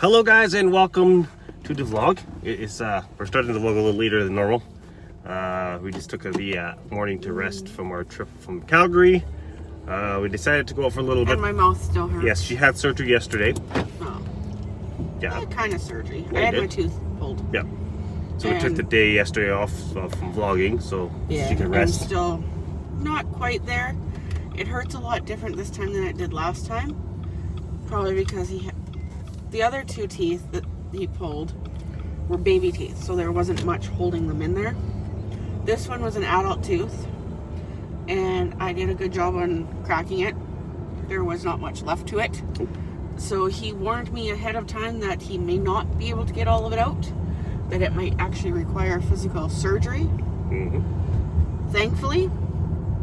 Hello guys and welcome to the vlog. It's uh we're starting the vlog a little later than normal. Uh we just took a, the uh, morning to rest from our trip from Calgary. Uh we decided to go out for a little bit. And my mouth still hurts. Yes, she had surgery yesterday. Oh, Yeah. Kind of surgery. Yeah, I had my tooth pulled. Yeah. So we took the day yesterday off uh, from vlogging so she can I'm rest. still not quite there. It hurts a lot different this time than it did last time. Probably because he the other two teeth that he pulled were baby teeth, so there wasn't much holding them in there. This one was an adult tooth, and I did a good job on cracking it. There was not much left to it. So he warned me ahead of time that he may not be able to get all of it out, that it might actually require physical surgery. Mm-hmm. Thankfully,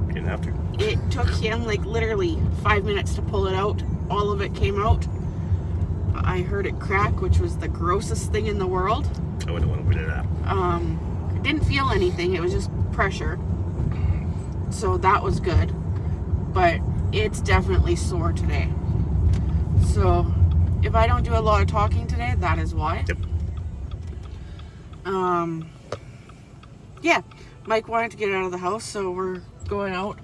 Didn't have to. it took him like literally five minutes to pull it out. All of it came out. I heard it crack, which was the grossest thing in the world. I wouldn't want to do that. Um, I didn't feel anything, it was just pressure. So that was good. But it's definitely sore today. So if I don't do a lot of talking today, that is why. Yep. Um, yeah, Mike wanted to get out of the house, so we're going out.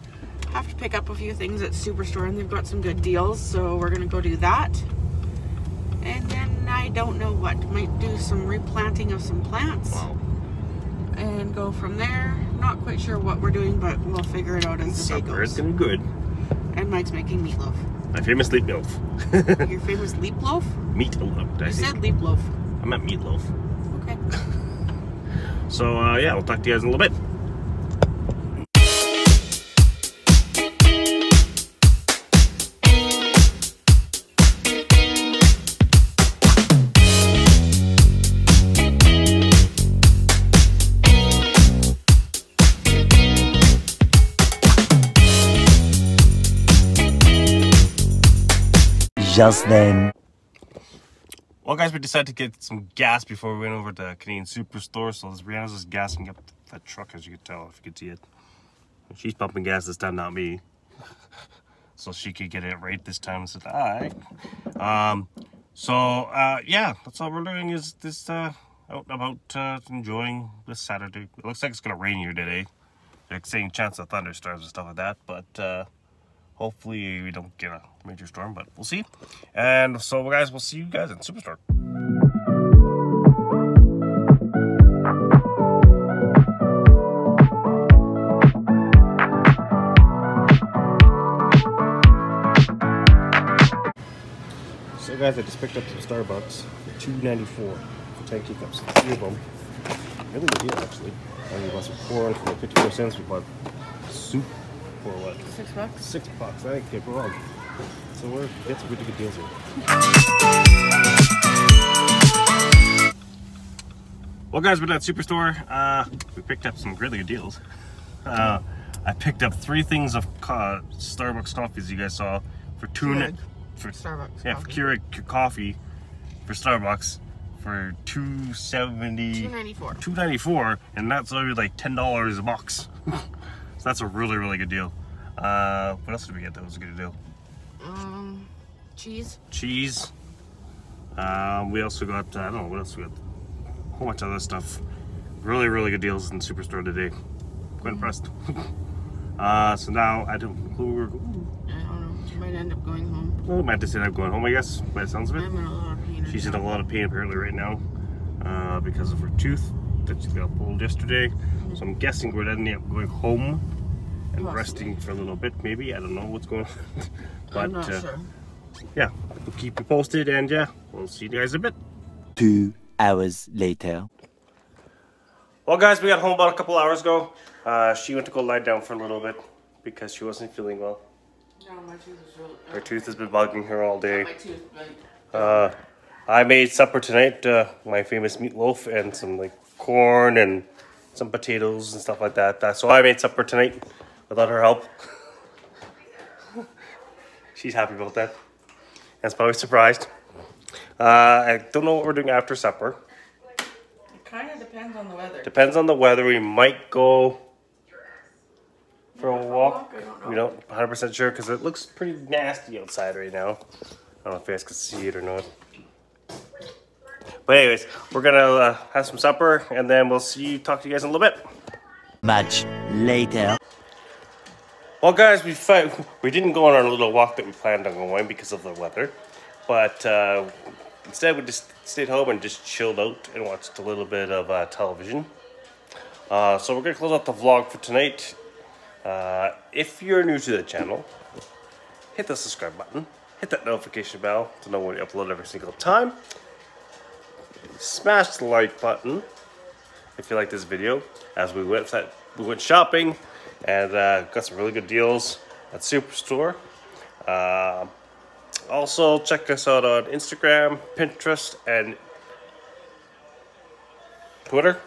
Have to pick up a few things at Superstore, and they've got some good deals, so we're gonna go do that. And then I don't know what, might do some replanting of some plants Wow. and go from there. Not quite sure what we're doing, but we'll figure it out as the day goes. gonna be good. And Mike's making meatloaf. My famous leap loaf. Your famous leap loaf? Meat loaf. I say? said leap loaf. I meant meatloaf. Okay. So uh, yeah, we'll talk to you guys in a little bit. Just then. Well, guys, we decided to get some gas before we went over to Canadian Superstore. So this Rheanna's just gassing up that truck, as you can tell, if you can see it. She's pumping gas this time, not me. so she could get it right this time. Said, all right. Um, so uh, yeah, that's all we're doing is this uh, out about uh, enjoying this Saturday. It looks like it's gonna rain here today. Like, seeing chance of thunderstorms and stuff like that, but. Uh, hopefully we don't get a major storm but we'll see. And so guys we'll see you guys in superstore so guys i just picked up some starbucks for 2.94 for 10 K-Cups. Three of them. Really good deal actually. And we bought some corn for 54 cents. We bought soup for what Six bucks? six bucks. I can't go wrong. So we're get some really good deals here. Well, guys, we're at Superstore. Uh, we picked up some really good deals. Uh, I picked up three things of co- Starbucks coffees you guys saw for two Keurig. for Starbucks yeah for coffee. Keurig coffee for Starbucks for two seventy. Two ninety four. 294 and that's only like $10 a box. so that's a really, really good deal. Uh, what else did we get that was a good deal? Um, cheese. Cheese. Um, we also got, uh, I don't know, what else we got? A whole bunch of other stuff. Really, really good deals in Superstore today. Quite impressed. uh, so now, I don't know who we're I don't know. Might end up going home. well, might just end up going home, I guess, by the sounds of it. I'm in a lot of pain. She's in a lot of pain apparently right now uh, because of her tooth that she got pulled yesterday. So I'm guessing we're ending up going home and Possibly. resting for a little bit, maybe. I don't know what's going on. but I'm not uh, sure. yeah, we'll keep you posted and yeah, we'll see you guys in a bit. Two hours later. Well, guys, we got home about a couple hours ago. Uh, she went to go lie down for a little bit because she wasn't feeling well. No, my tooth is really. Her tooth has been bugging her all day. My tooth, like, Uh, I made supper tonight, uh, my famous meatloaf and some like corn and some potatoes and stuff like that. That's so I made supper tonight without her help. She's happy about that. That's probably surprised. Uh, I don't know what we're doing after supper. it kind of depends on the weather. Depends on the weather. We might go for a walk. I don't know. We don't 100% sure because it looks pretty nasty outside right now. I don't know if you guys can see it or not. But anyways, we're gonna uh, have some supper, and then we'll see you. Talk to you guys in a little bit. Much later. Well, guys, we fi- we didn't go on our little walk that we planned on going because of the weather, but uh, instead we just stayed home and just chilled out and watched a little bit of uh, television. Uh, so we're gonna close out the vlog for tonight. Uh, if you're new to the channel, hit the subscribe button, hit that notification bell to know when we upload every single time. Smash the like button if you like this video, as we went we went shopping and uh, got some really good deals at Superstore. Uh, also, check us out on Instagram, Pinterest, and Twitter.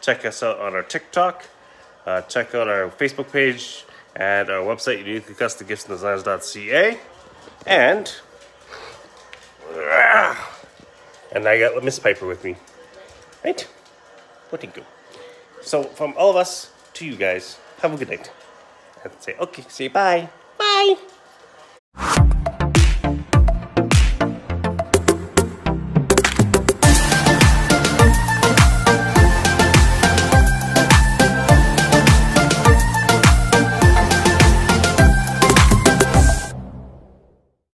Check us out on our TikTok. Uh, check out our Facebook page and our website, uniquelycustomgiftsanddesigns.ca. And and I got Miss Piper with me. Right? What you go? So from all of us to you guys, have a good night. And say, okay, say bye. Bye.